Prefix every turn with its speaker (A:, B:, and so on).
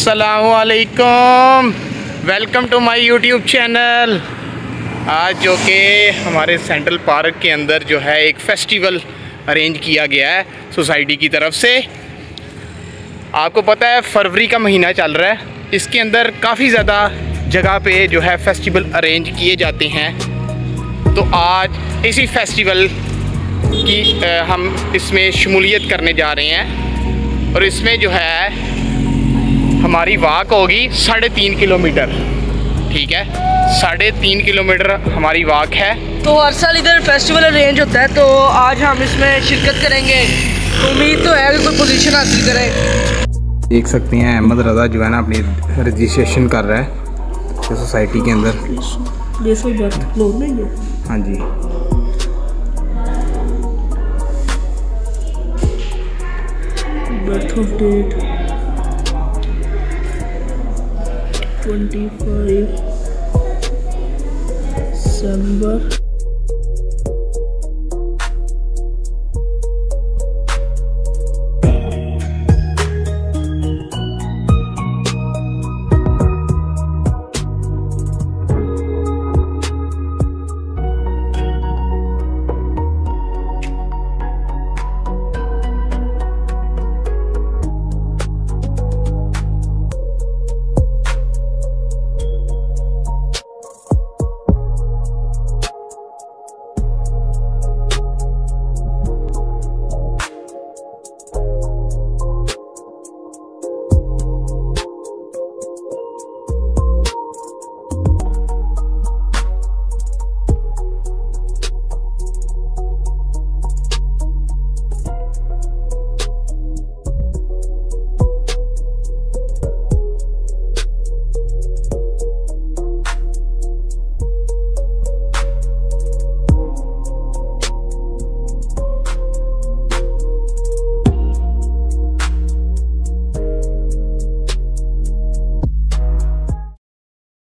A: असलकुम welcome to my YouTube channel आज जो कि हमारे सेंट्रल पार्क के अंदर जो है एक फेस्टिवल अरेंज किया गया है सोसाइटी की तरफ़ से। आपको पता है फरवरी का महीना चल रहा है। इसके अंदर काफ़ी ज़्यादा जगह पे जो है फेस्टिवल अरेंज किए जाते हैं। तो आज इसी फेस्टिवल की हम इसमें शमूलियत करने जा रहे हैं। और इसमें जो है हमारी वाक होगी साढ़े तीन किलोमीटर। ठीक है? साढ़े तीन किलोमीटर हमारी वाक है।
B: तो हर साल इधर फेस्टिवल अरेंज होता है तो आज हम इसमें शिरकत करेंगे। तो उम्मीद तो है कि कोई पोजीशन हासिल करें।
A: देख सकते हैं अहमद रज़ा जो है ना अपनी रजिस्ट्रेशन कर रहा है सोसाइटी के अंदर। हाँ। जी।
B: Birth of date 25 December.